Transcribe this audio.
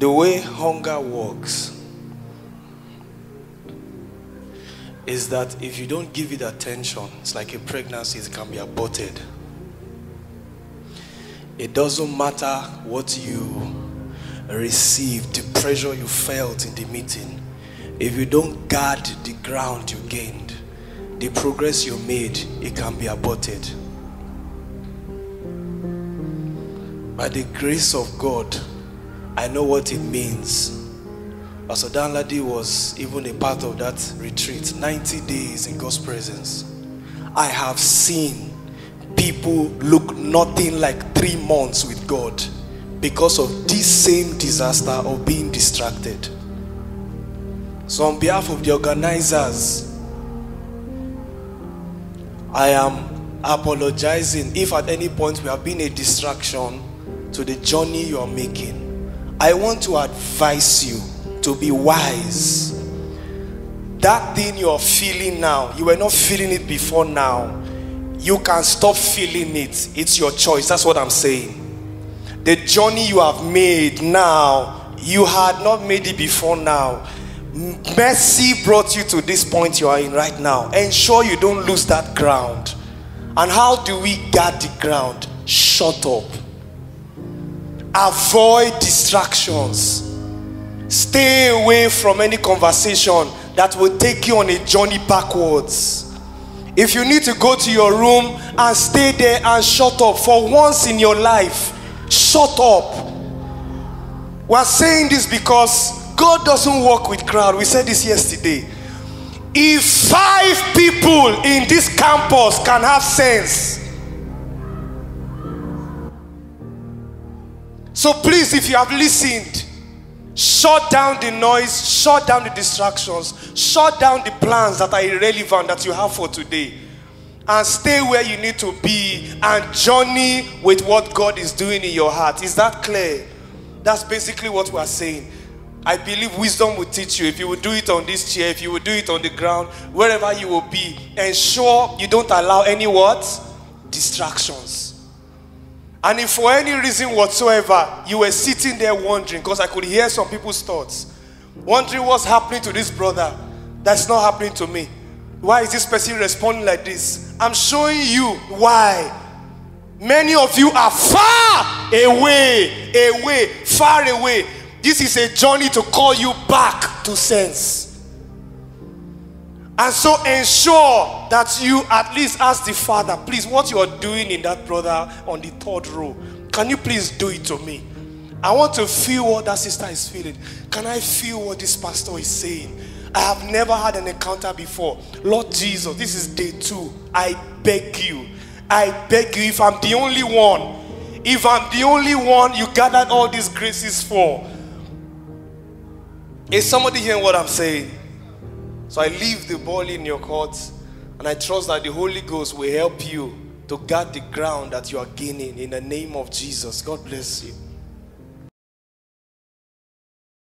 The way hunger works is that if you don't give it attention, it's like a pregnancy, it can be aborted. It doesn't matter what you received, the pressure you felt in the meeting. If you don't guard the ground you gained, the progress you made, it can be aborted. By the grace of God, I know what it means. Pastor Danladi was even a part of that retreat 90 days in God's presence. I have seen people look nothing like three months with God because of this same disaster of being distracted. So, on behalf of the organizers, I am apologizing if at any point we have been a distraction to the journey you are making. I want to advise you to be wise. That thing you are feeling now, you were not feeling it before now. You can stop feeling it. It's your choice. That's what I'm saying. The journey you have made now, you had not made it before now. Mercy brought you to this point you are in right now. Ensure you don't lose that ground. And how do we guard the ground? Shut up. Avoid distractions. Stay away from any conversation that will take you on a journey backwards. If you need to go to your room and stay there and shut up for once in your life, shut up. We're saying this because God doesn't work with crowd. We said this yesterday. If five people in this campus can have sense, so please, if you have listened, shut down the noise, shut down the distractions, shut down the plans that are irrelevant that you have for today, and stay where you need to be and journey with what God is doing in your heart. Is that clear? That's basically what we are saying. I believe wisdom will teach you. If you will do it on this chair, if you will do it on the ground, wherever you will be, ensure you don't allow any what? Distractions. And if for any reason whatsoever you were sitting there wondering, because I could hear some people's thoughts, wondering what's happening to this brother that's not happening to me. Why is this person responding like this? I'm showing you why. Many of you are far away, away, far away this is a journey to call you back to sense. And so ensure that you at least ask the Father, please, what you are doing in that brother on the third row, can you please do it to me? I want to feel what that sister is feeling. Can I feel what this pastor is saying? I have never had an encounter before. Lord Jesus, this is day two. I beg you. I beg you, if I'm the only one, if I'm the only one you gathered all these graces for, is somebody hearing what I'm saying? So I leave the ball in your court and I trust that the Holy Ghost will help you to guard the ground that you are gaining in the name of Jesus. God bless you.